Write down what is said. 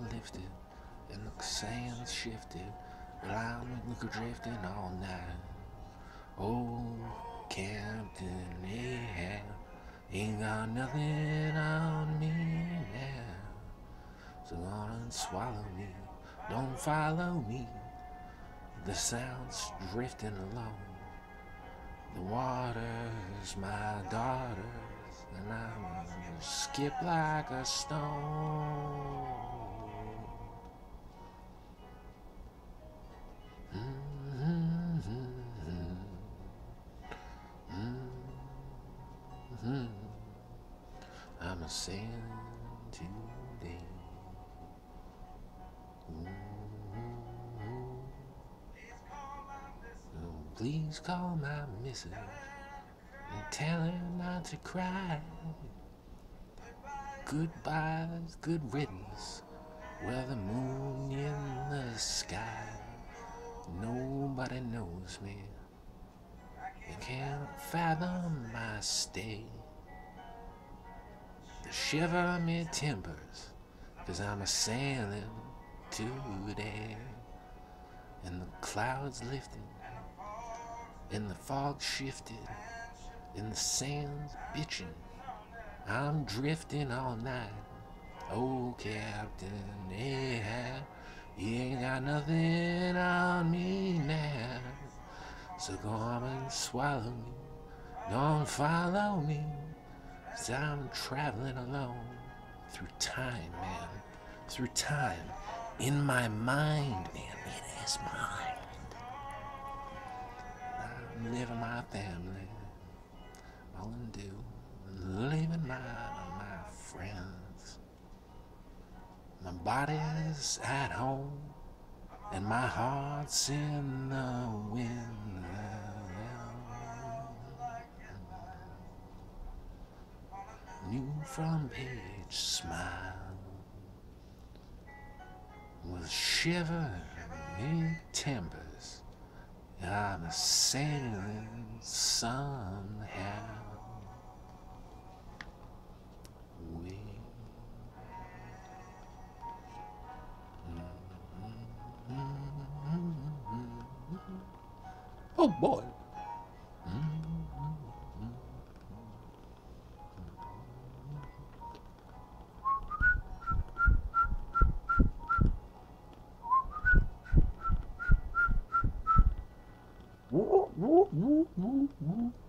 lifted and the sands shifted. Well, I'm drifting all night. Oh, Captain Ahab, ain't got nothing on me now. So go on and swallow me, don't follow me. The sound's drifting along. The water's my daughter's, and I'm gonna skip like a stone. Mm-hmm. I'm a sailing today. Mm-hmm. Oh, please call my missus and tell her not to cry. Goodbyes, good riddance. where the moon in the sky. Nobody knows me. You can't fathom my state. Shiver me timbers, cause I'm a sailing today. And the clouds lifted, and the fog shifted, and the sand's bitching. I'm drifting all night. Oh, Captain Ahab, you ain't got nothing on me now. So go on and swallow me. Don't follow me. Cause I'm traveling alone through time, man. Through time. In my mind, man. It is mine. I'm living my family. All in do. Leaving my my friends. My body's at home. And my heart's in the wind. New front page smile with shivering timbers. I'm sailing somehow. We Oh boy. 우, 우, 우, 우.